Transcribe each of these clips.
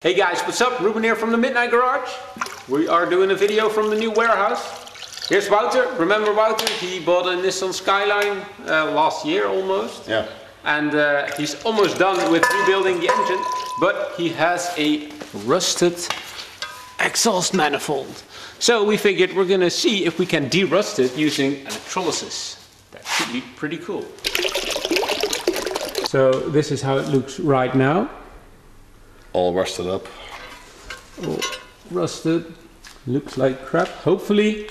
Hey guys, what's up? Ruben here from the Midnight Garage. We are doing a video from the new warehouse. Here's Wouter. Remember Wouter? He bought a Nissan Skyline uh, last year almost. Yeah. And uh, he's almost done with rebuilding the engine, but he has a rusted exhaust manifold. So we figured we're gonna see if we can derust it using electrolysis. That should be pretty cool. So this is how it looks right now. All rusted up. rusted, looks like crap. Hopefully,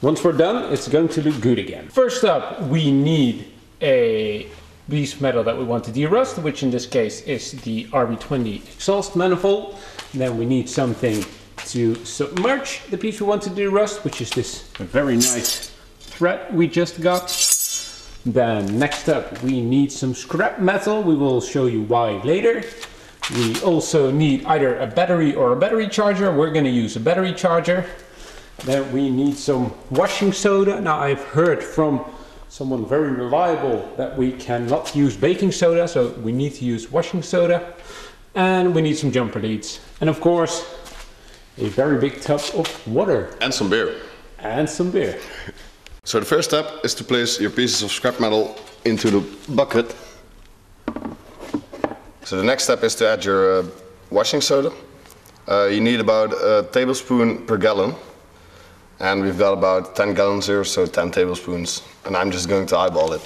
once we're done, it's going to look good again. First up, we need a piece of metal that we want to derust, which in this case is the RB20 exhaust manifold. Then we need something to submerge the piece we want to derust, which is this very nice thread we just got. Then next up, we need some scrap metal. We will show you why later. We also need either a battery or a battery charger. We're going to use a battery charger. Then we need some washing soda. Now I've heard from someone very reliable that we cannot use baking soda, so we need to use washing soda. And we need some jumper leads. And of course, a very big tub of water And some beer. and some beer. So the first step is to place your pieces of scrap metal into the bucket. So the next step is to add your uh, washing soda. Uh, you need about a tablespoon per gallon. And we've got about 10 gallons here, so 10 tablespoons. And I'm just going to eyeball it.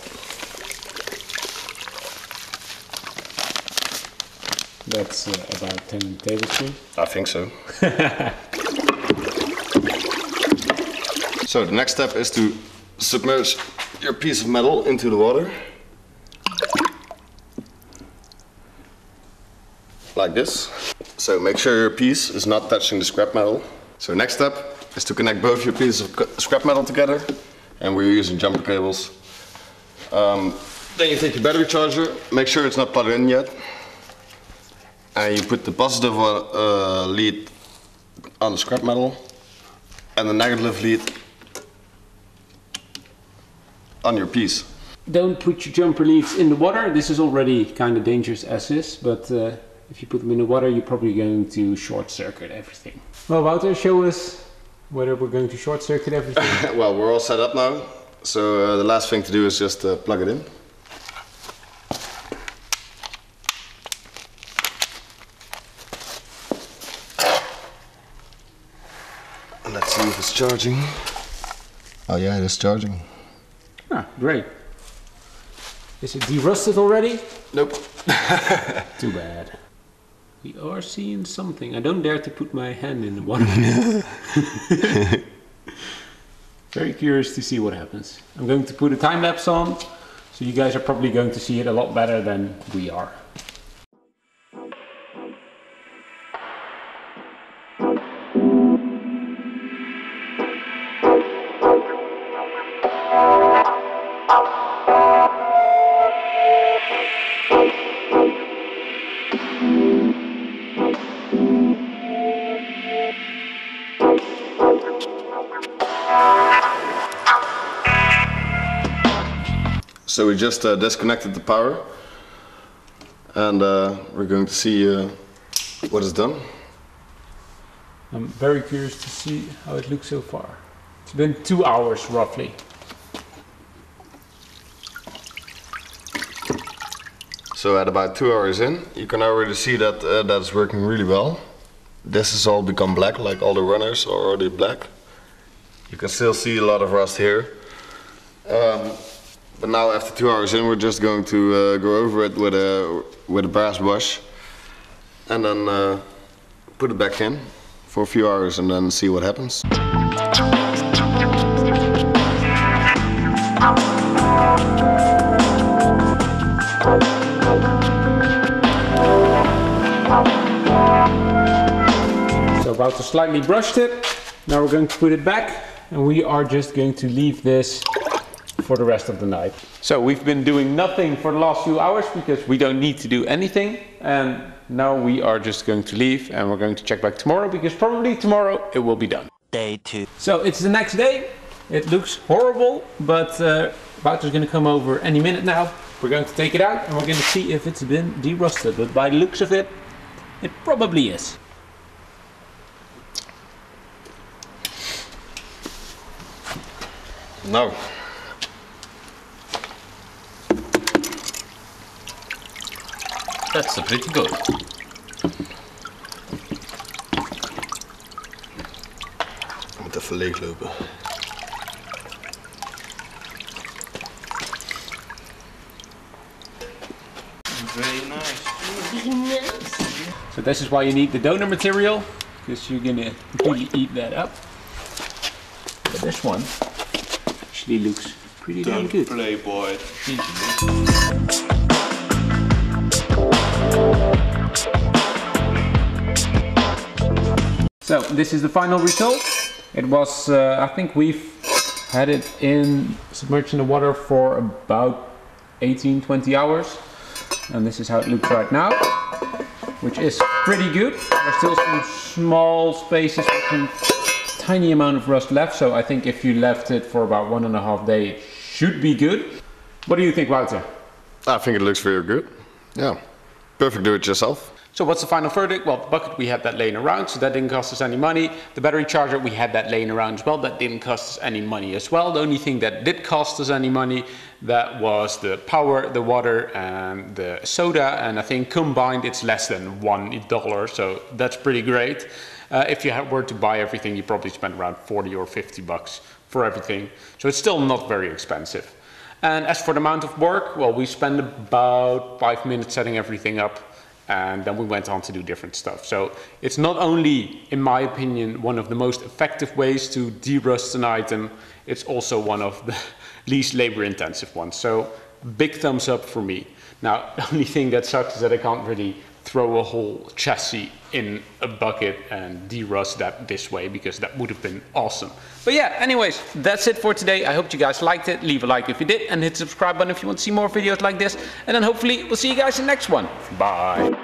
That's uh, about 10 tablespoons. I think so. so the next step is to submerge your piece of metal into the water. Like this. So make sure your piece is not touching the scrap metal. So next step is to connect both your pieces of scrap metal together. And we're using jumper cables. Um, then you take your battery charger, make sure it's not plugged in yet. And you put the positive uh, lead on the scrap metal and the negative lead on your piece. Don't put your jumper leads in the water. This is already kind of dangerous as is, but uh, if you put them in the water, you're probably going to short circuit everything. Well, Wouter, show us whether we're going to short circuit everything. well, we're all set up now, so uh, the last thing to do is just uh, plug it in. Let's see if it's charging. Oh yeah, it is charging. ah, great. Is it derusted already? Nope. Too bad. We are seeing something. I don't dare to put my hand in the water. Very curious to see what happens. I'm going to put a time lapse on, so you guys are probably going to see it a lot better than we are. So we just uh, disconnected the power and uh, we're going to see uh, what is done. I'm very curious to see how it looks so far. It's been two hours roughly. So at about two hours in, you can already see that uh, that's working really well. This has all become black, like all the runners are already black. You can still see a lot of rust here. Um, but now after two hours in, we're just going to uh, go over it with a with a brass brush, and then uh, put it back in for a few hours, and then see what happens. So about to slightly brushed it. Now we're going to put it back and we are just going to leave this for the rest of the night. So we've been doing nothing for the last few hours because we don't need to do anything. And now we are just going to leave and we're going to check back tomorrow because probably tomorrow it will be done. Day two. So it's the next day. It looks horrible, but uh, Wouter's going to come over any minute now. We're going to take it out and we're going to see if it's been derusted. But by the looks of it, It probably is. No. That's pretty good. Ik moet even leeglopen. Very nice. So this is why you need the donor material, because you're gonna eat that up. But this one actually looks pretty damn good. Playboy. So this is the final result. It was, uh, I think we've had it in submerged in the water for about 18, 20 hours. And this is how it looks right now, which is pretty good. There's still some small spaces with some tiny amount of rust left. So I think if you left it for about one and a half day, it should be good. What do you think, Wouter? I think it looks very good. Yeah. Perfect do it yourself. So what's the final verdict? Well, the bucket we had that laying around, so that didn't cost us any money. The battery charger we had that laying around as well, that didn't cost us any money as well. The only thing that did cost us any money, that was the power, the water, and the soda. And I think combined it's less than one dollar, so that's pretty great. Uh, if you were to buy everything, you probably spend around 40 or 50 bucks for everything. So it's still not very expensive. And as for the amount of work, well, we spent about five minutes setting everything up and then we went on to do different stuff. So it's not only, in my opinion, one of the most effective ways to de-rust an item, it's also one of the least labor intensive ones. So big thumbs up for me. Now, the only thing that sucks is that I can't really throw a whole chassis in a bucket and de-rust that this way because that would have been awesome. But yeah, anyways, that's it for today. I hope you guys liked it. Leave a like if you did and hit subscribe button if you want to see more videos like this. And then hopefully we'll see you guys in the next one. Bye.